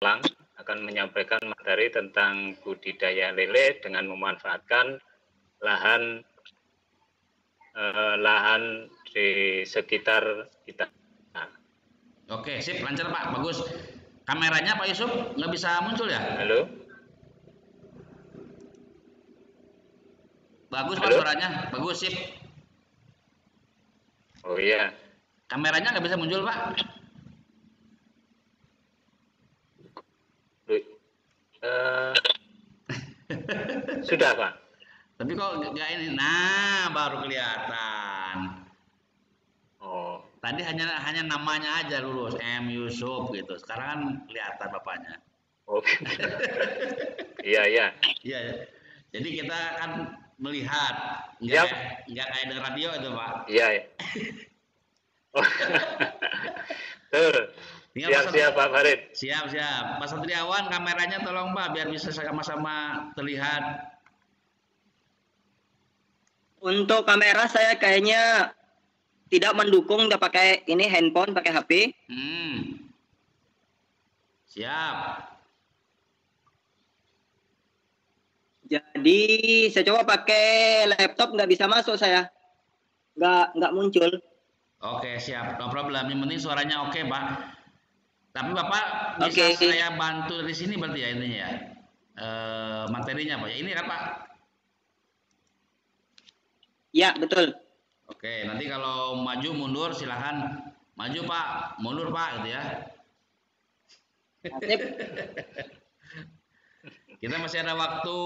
Malang akan menyampaikan materi tentang budidaya lele dengan memanfaatkan lahan eh, lahan di sekitar kita. Nah, Oke, sip, lancar Pak, bagus. Kameranya Pak Yusuf nggak bisa muncul ya? halo, Bagus Pak Halo? suaranya, bagus sip. oh iya, Kameranya nggak bisa muncul Pak. Eh, sudah Pak. Tapi kok nggak ini? Nah, baru kelihatan. Oh, Tadi hanya hanya namanya aja lulus M Yusuf gitu. Sekarang kan kelihatan bapaknya. oke. iya iya. Iya. ya. Jadi kita kan melihat nggak nggak kayak di radio itu Pak. Iya. iya. Oh. Tuh, Tinggal siap Pak siap Pak Farid. Siap siap. Mas Satriawan kameranya tolong Pak biar bisa sama-sama terlihat. Untuk kamera saya kayaknya tidak mendukung udah pakai ini handphone, pakai HP. Hmm. Siap. Jadi saya coba pakai laptop nggak bisa masuk saya. Nggak nggak muncul. Oke siap. No problem. Yang penting suaranya oke Pak. Tapi Bapak bisa Oke. saya bantu dari sini berarti ya intinya ya. Eh, materinya Pak. Ya ini kan Pak. Ya betul. Oke, nanti kalau maju mundur silahkan maju Pak, mundur Pak gitu ya. Kita masih ada waktu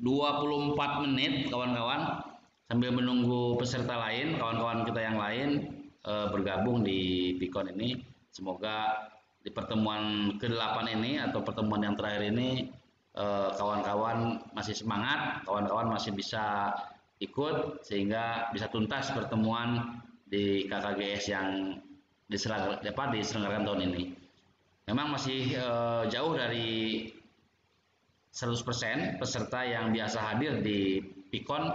24 menit kawan-kawan sambil menunggu peserta lain, kawan-kawan kita yang lain eh, bergabung di Pikon ini. Semoga di pertemuan ke-8 ini atau pertemuan yang terakhir ini eh, kawan-kawan masih semangat, kawan-kawan masih bisa ikut sehingga bisa tuntas pertemuan di KKGS yang diselenggarakan, diselenggarakan tahun ini. Memang masih eh, jauh dari 100% peserta yang biasa hadir di Pikon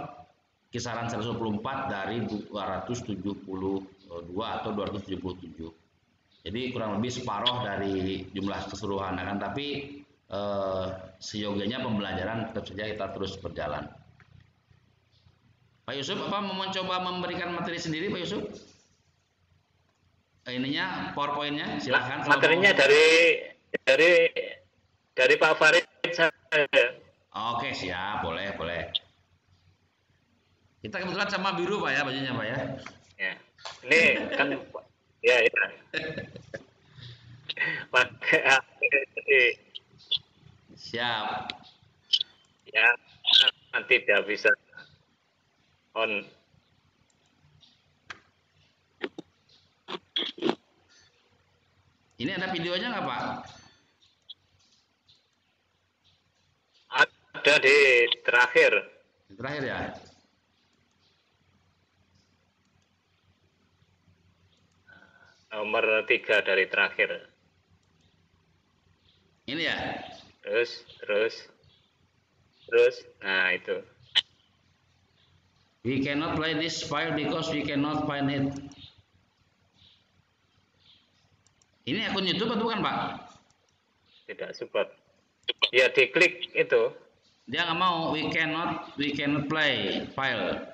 kisaran 124 dari 272 atau 277. Jadi kurang lebih separuh dari jumlah keseluruhan akan tapi eh, seyogianya pembelajaran tetap saja kita terus berjalan. Pak Yusuf apa mau mencoba memberikan materi sendiri Pak Yusuf? Eh, ininya PowerPoint-nya silahkan. Materinya mau. dari dari dari Pak Farid saya. Oke siap boleh boleh. Kita kebetulan sama biru pak ya bajunya pak ya. Ya. Ini kan ya ya. Pakai jadi Siap. ya nanti tidak bisa on Ini ada videonya nggak pak? ada di terakhir Yang Terakhir ya. Nomor tiga dari terakhir Ini ya. terus terus terus nah itu We cannot play this file because we cannot find it. Ini akun YouTube atau bukan pak? tidak support ya diklik itu Dia nggak mau. We cannot we cannot play file.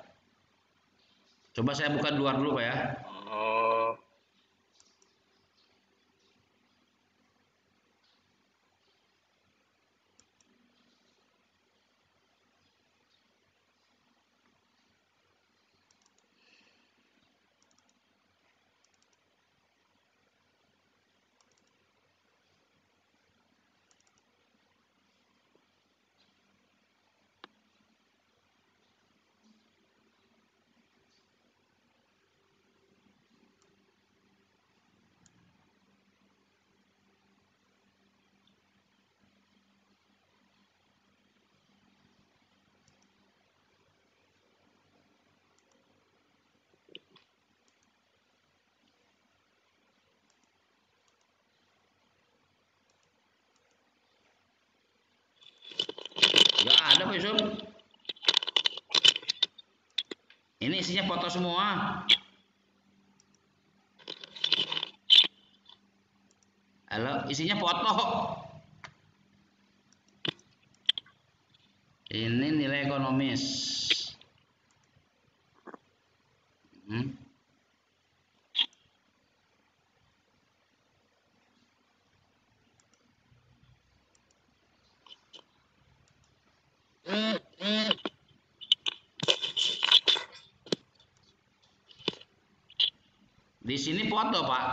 Coba saya buka luar dulu pak ya. oh Nggak ada pak Yusuf. Ini isinya foto semua. Halo, isinya foto. Ini nilai ekonomis. Hmm. Di sini foto, Pak.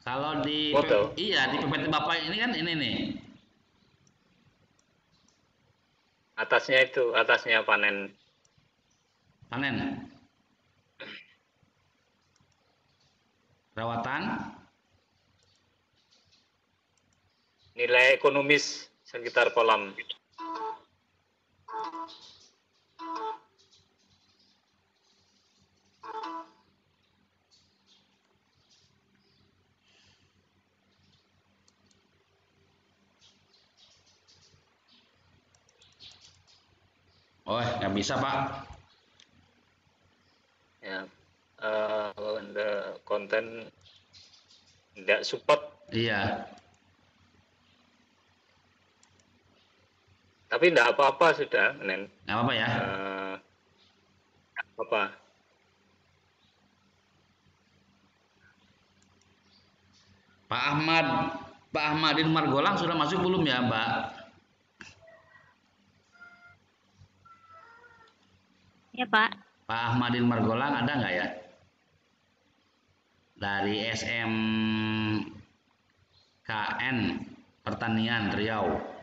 Kalau di Foto? iya di PPT Bapak ini kan ini nih. Atasnya itu, atasnya panen. Panen. Perawatan, Nilai ekonomis sekitar kolam. Oh nggak bisa Pak. Ya, eh, the konten tidak support. Iya. Tapi tidak apa-apa sudah, Nen. Nggak apa-apa ya. Eh, apa? Pak Ahmad, Pak Ahmadin Margolang sudah masuk belum ya Mbak? Ya Pak, Pak Ahmadin Margolang ada nggak ya? Dari SMKN Pertanian Riau.